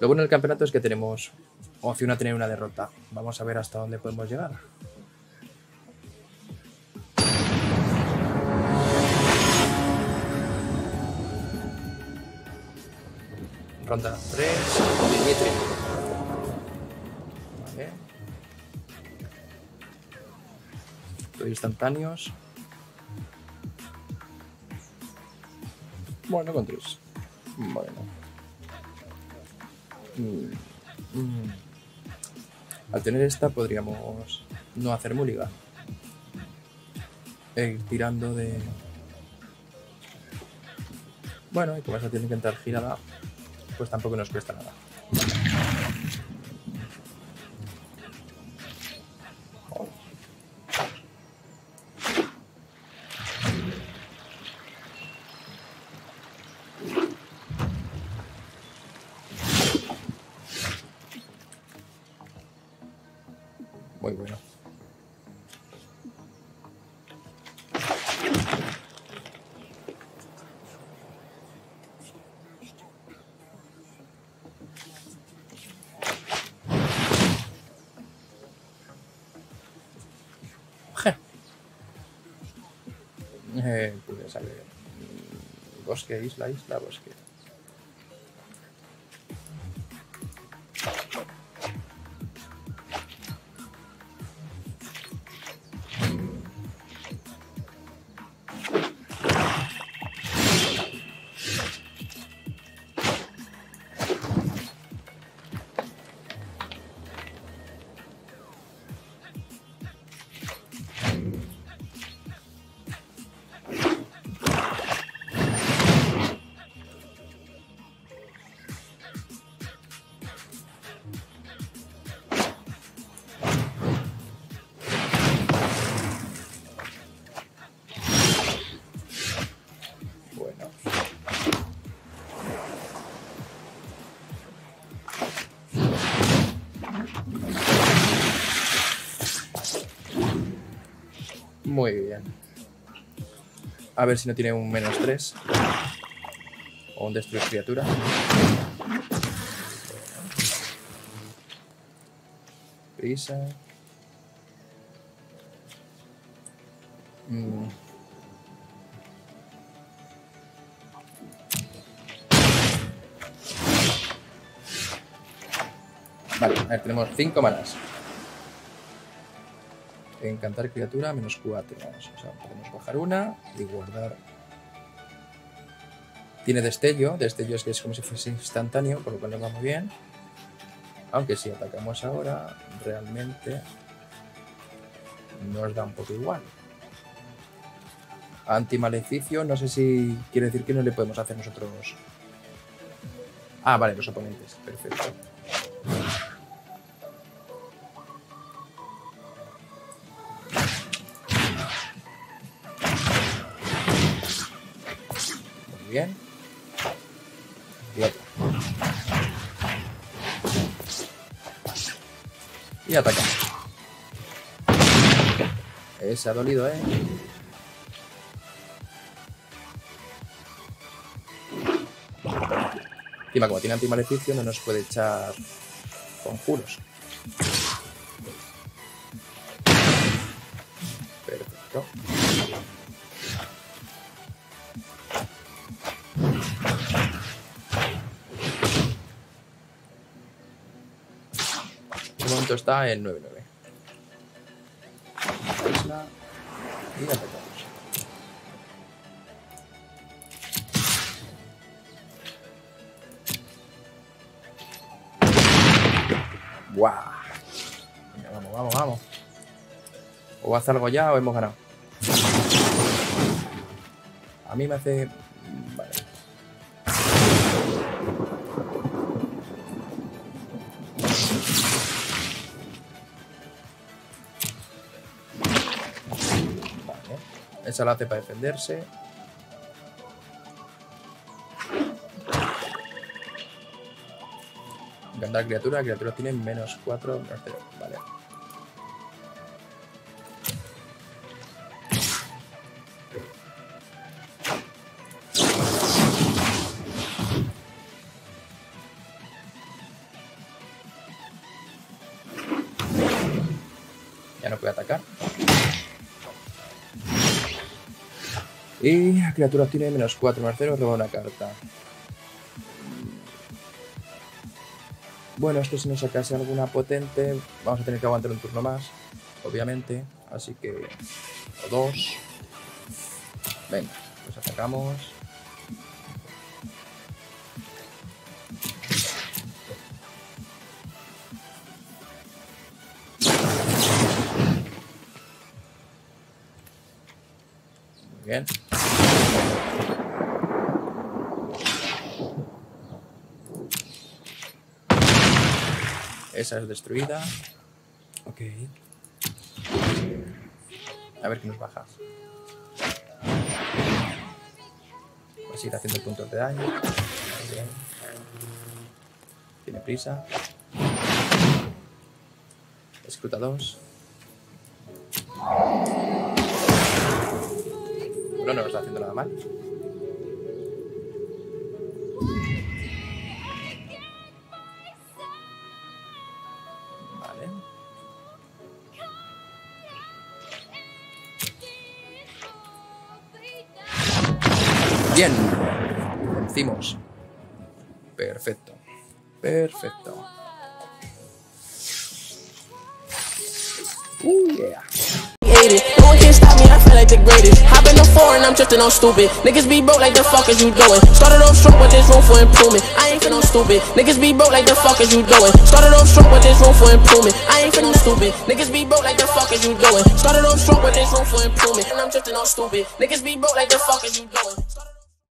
Lo bueno del campeonato es que tenemos opción a tener una derrota. Vamos a ver hasta dónde podemos llegar. Ronda 3, Dimitri. Vale. Instantáneos. Bueno, con tres. Bueno. Mm, mm. Al tener esta podríamos no hacer mulligan. E ir tirando de... Bueno, y como esa tiene que entrar girada, pues tampoco nos cuesta nada. Muy bueno. Eh, pues sale bosque, isla, isla, bosque. Muy bien. A ver si no tiene un menos 3. O un destruir criatura. Prisa. Mm. Vale, a ver, tenemos 5 manas. Encantar criatura, menos 4. O sea, podemos bajar una y guardar. Tiene destello. Destello es que es como si fuese instantáneo, por lo cual nos va muy bien. Aunque si atacamos ahora, realmente nos da un poco igual. Antimaleficio, no sé si quiere decir que no le podemos hacer nosotros. Ah, vale, los oponentes. Perfecto. Bien. Otro. Y ataca. Ese ha dolido, ¿eh? Encima, como tiene antimaleficio, no nos puede echar conjuros. Perfecto. Momento está en 9-9. La isla y. ¡Guau! Venga, vamos, vamos, vamos. O hace algo ya o hemos ganado. A mí me hace. Vale. Esa la hace para defenderse. Encantar criatura, criaturas tienen menos 4, menos 0. Vale. Y la criatura tiene menos 4 más 0, roba una carta. Bueno, esto si nos sacase alguna potente, vamos a tener que aguantar un turno más, obviamente. Así que... O dos. Venga, pues atacamos. Bien. Esa es destruida. Ok. A ver qué nos baja. Pues ir haciendo puntos de daño. Bien. Tiene prisa. Escruta 2. Bueno, no nos está haciendo nada mal. Vale. Bien. Vencimos. Perfecto. Perfecto. Uh, yeah. The greatest. Hop in the foreign, I'm drifting on stupid. Niggas be broke like the fuck is you doing? Started off strong with this room for improvement. I ain't for no stupid. Niggas be broke like the fuck is you doing? Started off strong with this room for improvement. I ain't for no stupid. Niggas be broke like the fuck is you doing? Started off strong with this room for improvement. And I'm drifting on stupid. Niggas be broke like the fuck is you doing?